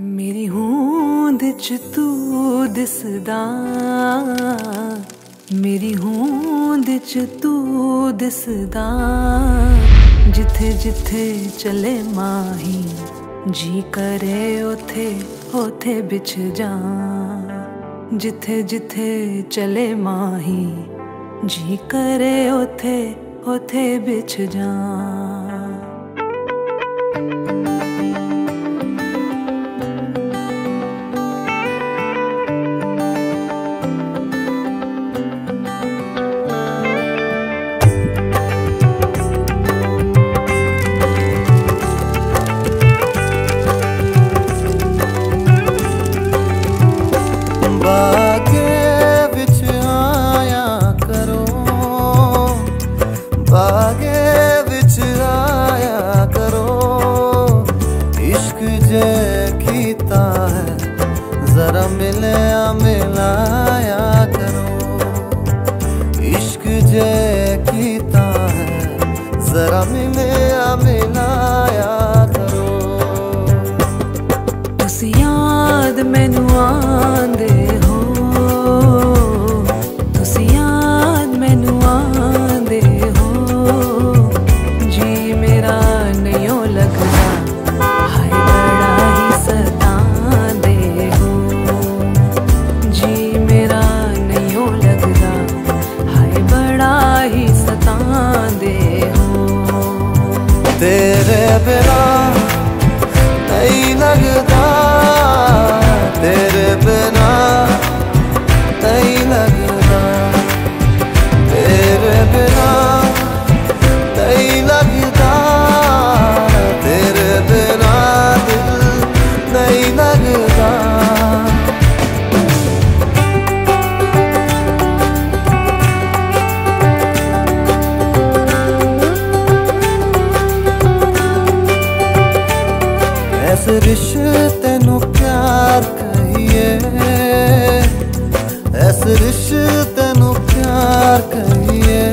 ਮੇਰੀ ਹੋਂਦ ਚ ਤੂੰ ਦਿਸਦਾ। ਮੇਰੀ ਹੋਂਦ ਚ ਤੂੰ ਦਿਸਦਾ। ਜਿੱਥੇ ਜਿੱਥੇ ਚਲੇ ਮਾਹੀ, ਜੀ ਕਰੇ ਉਥੇ ਉਥੇ ਵਿਛ ਜਾ। ਜਿੱਥੇ ਜਿੱਥੇ ਚਲੇ ਮਾਹੀ, ਜੀ ਕਰੇ ਉਥੇ ਉਥੇ ਵਿਛ ਜਾ। तुझे खीता है। जरा मिले मिलाया करो। इश्क जय खीता है। जरा मिले मिलाया करो। उस याद मैनू आंदे। good. ਇਸ ਰਿਸ਼ਤੇ ਨੂੰ ਪਿਆਰ ਕਹੀਏ ਇਸ ਰਿਸ਼ਤੇ ਨੂੰ ਪਿਆਰ ਕਹੀਏ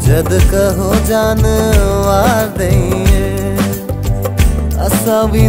ਜਦ ਕਹੋ ਜਾਨ ਵਾਰ ਦਈਏ ਅਸਾਂ ਵੀ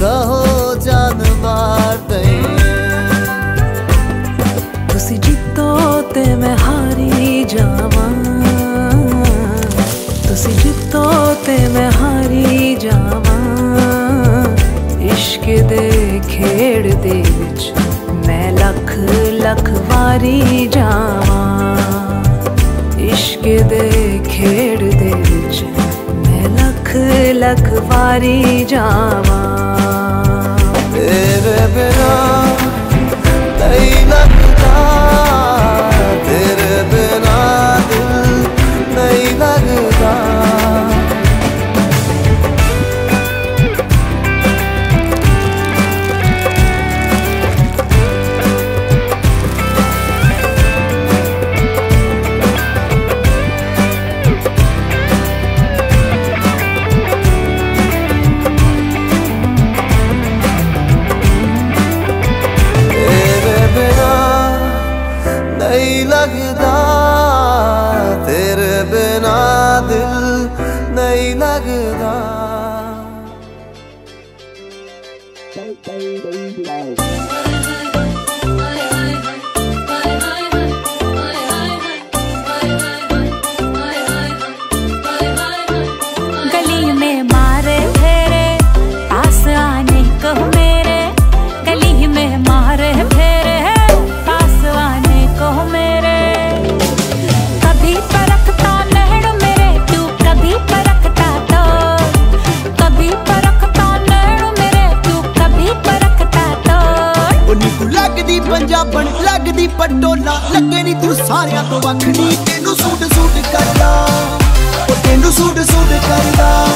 ਕਹੋ ਜਾਨ ਵਾਰ ਦਈਏ ਤੁਸੀਂ ਜਿੱਤੋ ਤੇ ਮੈਂ ते मैं हारी जावां इश्क दे खेड़ दे विच मैं लख लख वारी जावां इश्क दे खेड़ दे विच मैं लख लख वारी जावां तेरे बिना ਲੱਗਦੀ ਪੰਜਾਬਣ, ਲੱਗਦੀ ਪਟੋਲਾ। ਲੱਗੇ ਨਹੀਂ ਤੂੰ ਸਾਰਿਆਂ ਤੋਂ ਵੱਖਰੀ। ਤੈਨੂੰ ਸੂਟ ਸੂਟ ਕਰਦਾ। ਉਹ ਤੈਨੂੰ ਸੂਟ ਸੂਟ ਕਰਦਾ।